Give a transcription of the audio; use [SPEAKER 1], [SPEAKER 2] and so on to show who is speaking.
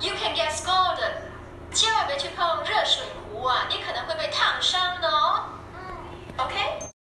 [SPEAKER 1] You can get scolded. 千万别去碰